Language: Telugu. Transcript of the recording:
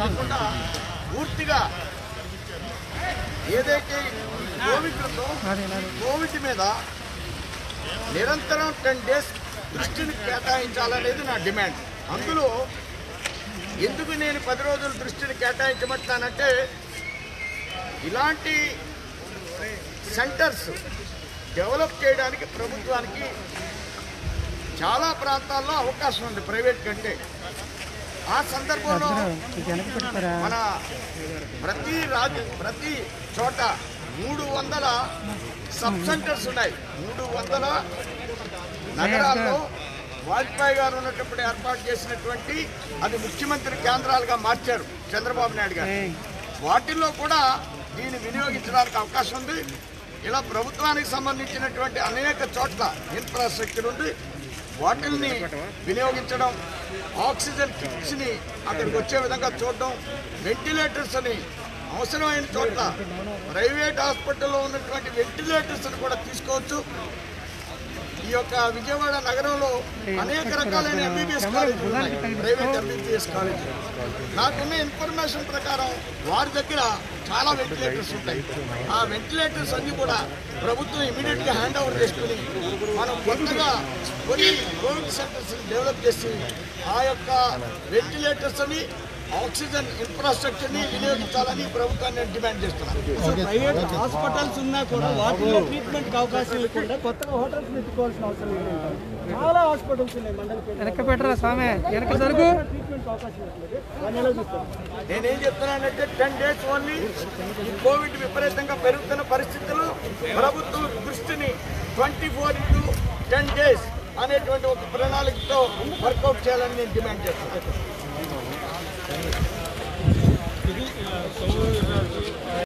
కాకుండా పూర్తిగా ఏదైతే కోవిడ్ ఉందో కోవిడ్ మీద నిరంతరం టెన్ డేస్ దృష్టిని కేటాయించాలనేది నా డిమాండ్. అందులో ఎందుకు నేను పది రోజుల దృష్టిని కేటాయించమంటానంటే ఇలాంటి సెంటర్స్ డెవలప్ చేయడానికి ప్రభుత్వానికి చాలా ప్రాంతాల్లో అవకాశం ఉంది ప్రైవేట్ కంటే. ఆ సందర్భంలో మన ప్రతి రాజు ప్రతి చోట మూడు వందల సబ్ సెంటర్స్ ఉన్నాయి. మూడు వందల నగరాల్లో వాజ్పేయి గారు ఉన్నప్పుడు ఏర్పాటు చేసినటువంటి అది ముఖ్యమంత్రి కేంద్రాలుగా మార్చారు చంద్రబాబు నాయుడు గారు. వాటిల్లో కూడా దీన్ని వినియోగించడానికి అవకాశం ఉంది. ఇలా ప్రభుత్వానికి సంబంధించినటువంటి అనేక చోట్ల ఇన్ఫ్రాస్ట్రక్చర్ ఉంది. వాటిల్ని వినియోగించడం ఆక్సిజన్ కిట్స్ని అక్కడికి వచ్చే విధంగా చూడడం వెంటిలేటర్స్ అని అవసరమైన చోట్ల ప్రైవేట్ హాస్పిటల్లో ఉన్నటువంటి వెంటిలేటర్స్ని కూడా తీసుకోవచ్చు. ఈ యొక్క విజయవాడ నగరంలో అనేక రకాలైన ఎంబీబీఎస్ కాలేజీలు ఉన్నాయి. ప్రైవేట్ ఎంబీబీఎస్ కాలేజీ నాకున్న ఇన్ఫర్మేషన్ ప్రకారం వారి దగ్గర చాలా వెంటిలేటర్స్ ఉంటాయి. ఆ వెంటిలేటర్స్ అన్ని కూడా ప్రభుత్వం ఇమీడియట్గా హ్యాండ్ ఓవర్ చేసుకుని మనం కొత్తగా కొన్ని కోవిడ్ సెంటర్స్ డెవలప్ చేసి ఆ యొక్క వెంటిలేటర్స్ అని ఆక్సిజన్ ఇన్ఫ్రాస్ట్రక్చర్ని వినియోగించాలని ప్రభుత్వాన్ని నేను డిమాండ్ చేస్తున్నాను ప్రైవేట్ హాస్పిటల్స్ ఉన్నా కూడా వాటిలో ట్రీట్మెంట్ అవకాశం లేకుండా కొత్తగా హోటల్స్ పెట్టుకోవాల్సిన అవసరం లేదు. చాలా హాస్పిటల్స్ ఉన్నాయి మండల వెనక పెట్టరా స్వామి? వెనక చూస్తారు? నేనేం చెప్తున్నానంటే టెన్ డేస్ ఓన్లీ ఈ కోవిడ్ విపరీతంగా పెరుగుతున్న పరిస్థితులు ప్రభుత్వం దృష్టిని twenty four into ten days అనేటువంటి ఒక ప్రణాళికతో వర్కౌట్ చేయాలని నేను డిమాండ్ చేస్తున్నాను. số